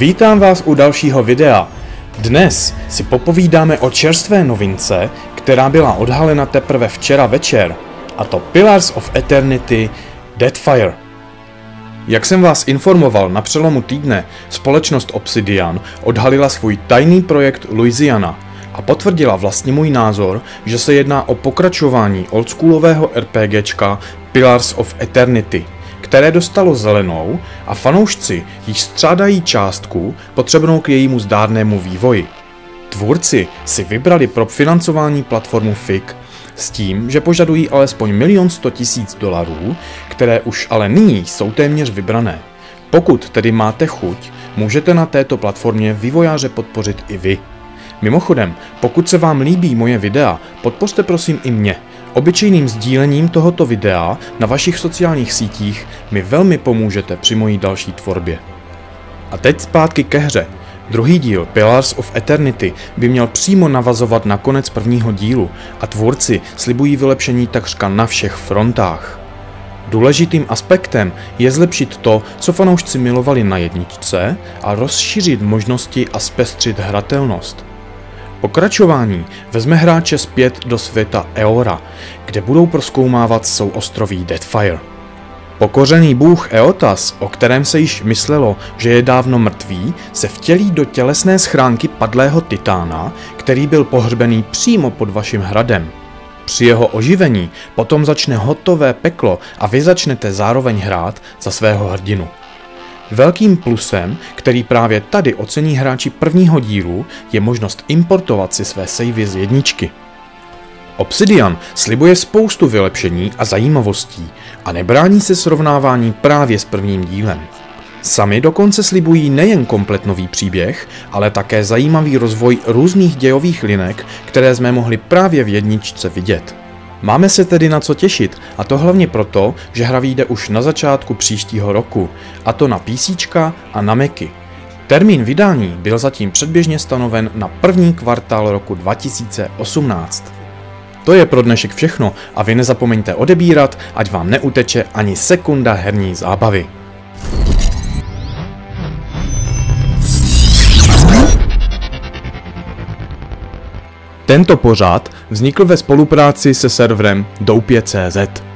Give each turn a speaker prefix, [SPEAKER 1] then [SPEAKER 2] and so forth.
[SPEAKER 1] Vítám vás u dalšího videa. Dnes si popovídáme o čerstvé novince, která byla odhalena teprve včera večer, a to Pillars of Eternity Deadfire. Jak jsem vás informoval na přelomu týdne, společnost Obsidian odhalila svůj tajný projekt Louisiana a potvrdila vlastně můj názor, že se jedná o pokračování oldschoolového RPGčka Pillars of Eternity – které dostalo zelenou a fanoušci již střádají částku potřebnou k jejímu zdárnému vývoji. Tvůrci si vybrali pro financování platformu FIC s tím, že požadují alespoň milion sto tisíc dolarů, které už ale nyní jsou téměř vybrané. Pokud tedy máte chuť, můžete na této platformě vývojáře podpořit i vy. Mimochodem, pokud se vám líbí moje videa, podpořte prosím i mě – Obyčejným sdílením tohoto videa na vašich sociálních sítích mi velmi pomůžete při mojí další tvorbě. A teď zpátky ke hře. Druhý díl, Pillars of Eternity, by měl přímo navazovat na konec prvního dílu a tvůrci slibují vylepšení takřka na všech frontách. Důležitým aspektem je zlepšit to, co fanoušci milovali na jedničce a rozšířit možnosti a zpestřit hratelnost. Pokračování vezme hráče zpět do světa Eora, kde budou proskoumávat souostroví Deadfire. Pokořený bůh Eotas, o kterém se již myslelo, že je dávno mrtvý, se vtělí do tělesné schránky padlého titána, který byl pohřbený přímo pod vaším hradem. Při jeho oživení potom začne hotové peklo a vy začnete zároveň hrát za svého hrdinu. Velkým plusem, který právě tady ocení hráči prvního dílu, je možnost importovat si své savey z jedničky. Obsidian slibuje spoustu vylepšení a zajímavostí a nebrání se srovnávání právě s prvním dílem. Sami dokonce slibují nejen komplet nový příběh, ale také zajímavý rozvoj různých dějových linek, které jsme mohli právě v jedničce vidět. Máme se tedy na co těšit, a to hlavně proto, že hra vyjde už na začátku příštího roku, a to na PC a na Macy. Termín vydání byl zatím předběžně stanoven na první kvartál roku 2018. To je pro dnešek všechno a vy nezapomeňte odebírat, ať vám neuteče ani sekunda herní zábavy. Tento pořád vznikl ve spolupráci se serverem Doupě.cz.